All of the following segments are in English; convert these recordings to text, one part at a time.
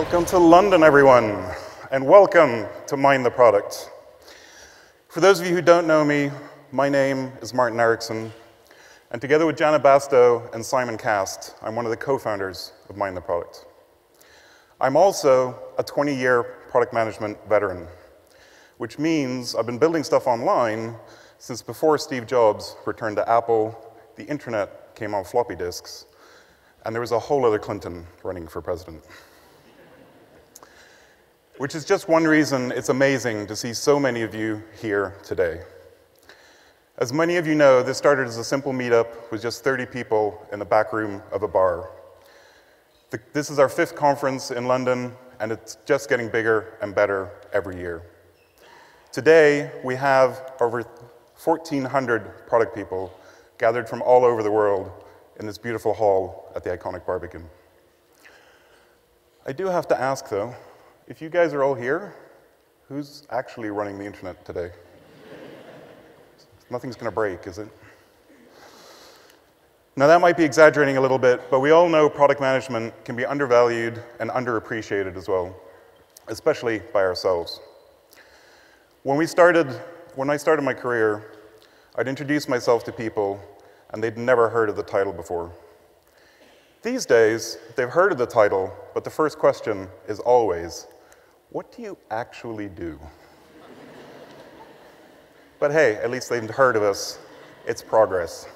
Welcome to London, everyone, and welcome to Mind the Product. For those of you who don't know me, my name is Martin Eriksson, and together with Janna Bastow and Simon Cast, I'm one of the co-founders of Mind the Product. I'm also a 20-year product management veteran, which means I've been building stuff online since before Steve Jobs returned to Apple, the internet came on floppy disks, and there was a whole other Clinton running for president. Which is just one reason it's amazing to see so many of you here today. As many of you know, this started as a simple meetup with just 30 people in the back room of a bar. This is our fifth conference in London, and it's just getting bigger and better every year. Today, we have over 1,400 product people gathered from all over the world in this beautiful hall at the iconic Barbican. I do have to ask, though, if you guys are all here, who's actually running the internet today? Nothing's going to break, is it? Now, that might be exaggerating a little bit, but we all know product management can be undervalued and underappreciated as well, especially by ourselves. When, we started, when I started my career, I'd introduce myself to people, and they'd never heard of the title before. These days, they've heard of the title, but the first question is always, what do you actually do? but hey, at least they've heard of us. It's progress.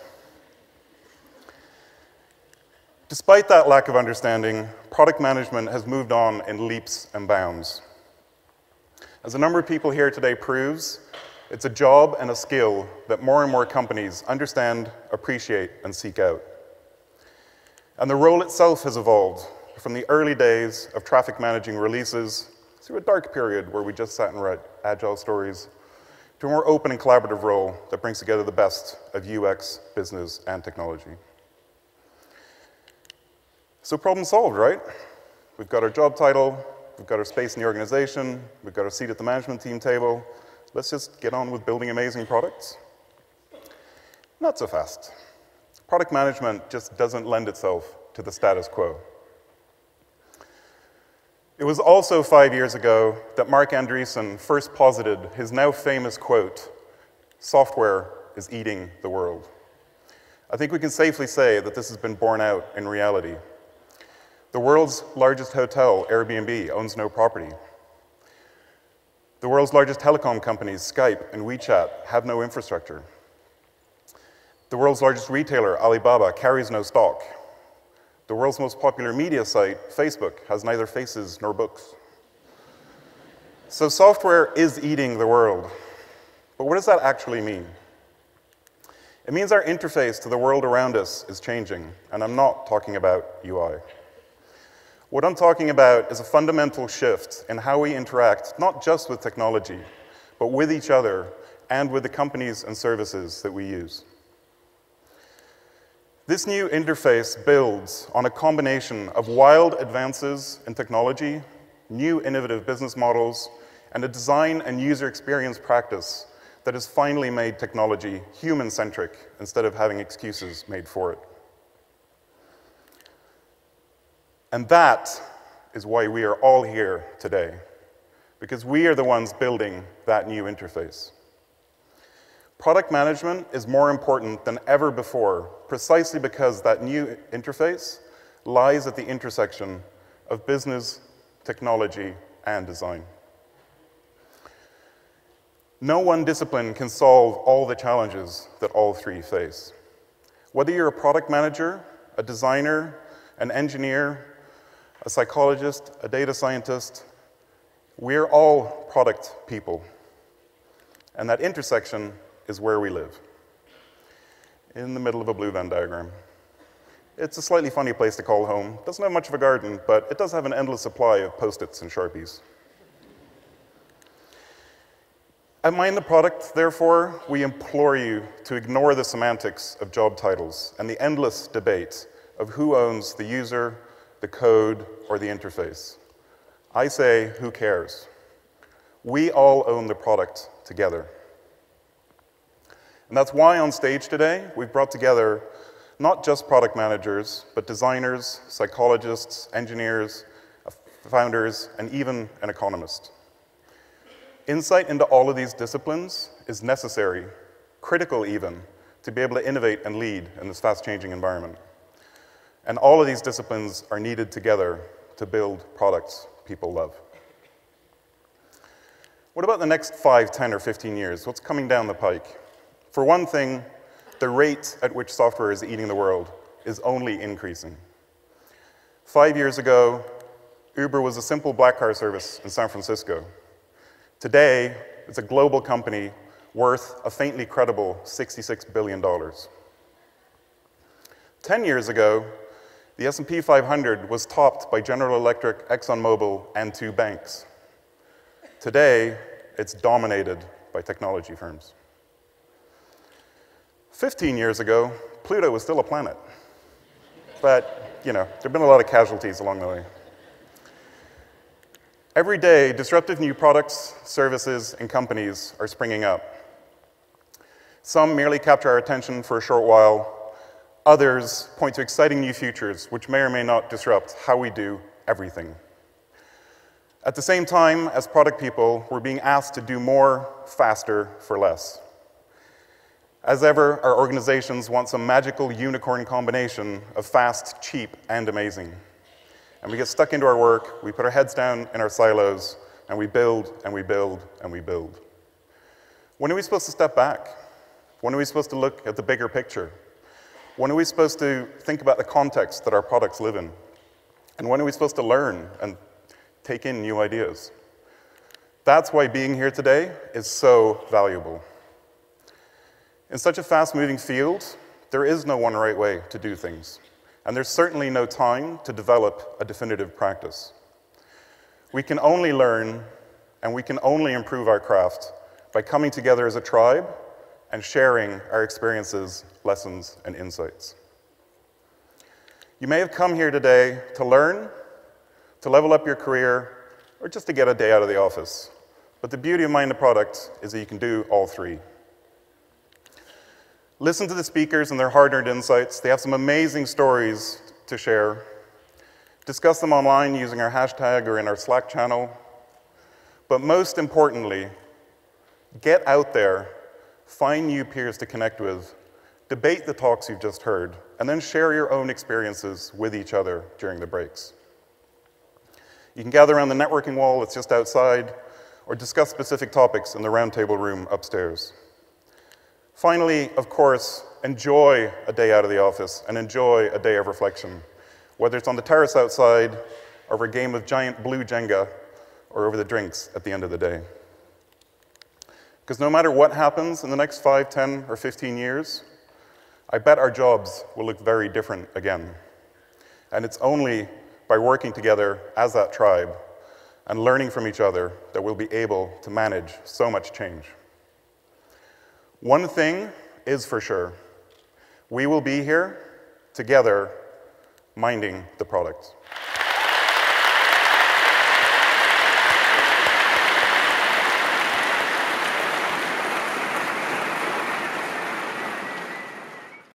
Despite that lack of understanding, product management has moved on in leaps and bounds. As a number of people here today proves, it's a job and a skill that more and more companies understand, appreciate, and seek out. And the role itself has evolved from the early days of traffic managing releases through a dark period where we just sat and read agile stories to a more open and collaborative role that brings together the best of UX, business, and technology. So problem solved, right? We've got our job title, we've got our space in the organization, we've got our seat at the management team table. Let's just get on with building amazing products. Not so fast. Product management just doesn't lend itself to the status quo. It was also five years ago that Marc Andreessen first posited his now famous quote, software is eating the world. I think we can safely say that this has been borne out in reality. The world's largest hotel, Airbnb, owns no property. The world's largest telecom companies, Skype and WeChat, have no infrastructure. The world's largest retailer, Alibaba, carries no stock. The world's most popular media site, Facebook, has neither faces nor books. So software is eating the world. But what does that actually mean? It means our interface to the world around us is changing, and I'm not talking about UI. What I'm talking about is a fundamental shift in how we interact, not just with technology, but with each other and with the companies and services that we use. This new interface builds on a combination of wild advances in technology, new innovative business models, and a design and user experience practice that has finally made technology human-centric instead of having excuses made for it. And that is why we are all here today, because we are the ones building that new interface. Product management is more important than ever before, precisely because that new interface lies at the intersection of business, technology, and design. No one discipline can solve all the challenges that all three face. Whether you're a product manager, a designer, an engineer, a psychologist, a data scientist. We're all product people. And that intersection is where we live, in the middle of a blue Venn diagram. It's a slightly funny place to call home. Doesn't have much of a garden, but it does have an endless supply of Post-its and Sharpies. At Mind the Product, therefore, we implore you to ignore the semantics of job titles and the endless debate of who owns the user, the code, or the interface. I say, who cares? We all own the product together. And that's why on stage today, we've brought together not just product managers, but designers, psychologists, engineers, founders, and even an economist. Insight into all of these disciplines is necessary, critical even, to be able to innovate and lead in this fast changing environment. And all of these disciplines are needed together to build products people love. What about the next 5, 10, or 15 years? What's coming down the pike? For one thing, the rate at which software is eating the world is only increasing. Five years ago, Uber was a simple black car service in San Francisco. Today, it's a global company worth a faintly credible $66 billion. 10 years ago, the S&P 500 was topped by General Electric, ExxonMobil, and two banks. Today, it's dominated by technology firms. 15 years ago, Pluto was still a planet. But, you know, there have been a lot of casualties along the way. Every day, disruptive new products, services, and companies are springing up. Some merely capture our attention for a short while. Others point to exciting new futures, which may or may not disrupt how we do everything. At the same time, as product people, we're being asked to do more faster for less. As ever, our organizations want some magical unicorn combination of fast, cheap, and amazing. And we get stuck into our work, we put our heads down in our silos, and we build, and we build, and we build. When are we supposed to step back? When are we supposed to look at the bigger picture? When are we supposed to think about the context that our products live in? And when are we supposed to learn and take in new ideas? That's why being here today is so valuable. In such a fast moving field, there is no one right way to do things, and there's certainly no time to develop a definitive practice. We can only learn and we can only improve our craft by coming together as a tribe and sharing our experiences, lessons, and insights. You may have come here today to learn, to level up your career, or just to get a day out of the office. But the beauty of Mind the Product is that you can do all three. Listen to the speakers and their hard earned insights. They have some amazing stories to share. Discuss them online using our hashtag or in our Slack channel. But most importantly, get out there Find new peers to connect with, debate the talks you've just heard, and then share your own experiences with each other during the breaks. You can gather around the networking wall that's just outside, or discuss specific topics in the roundtable room upstairs. Finally, of course, enjoy a day out of the office and enjoy a day of reflection, whether it's on the terrace outside, over a game of giant blue Jenga, or over the drinks at the end of the day. Because no matter what happens in the next 5, 10, or 15 years, I bet our jobs will look very different again. And it's only by working together as that tribe and learning from each other that we'll be able to manage so much change. One thing is for sure we will be here together minding the product.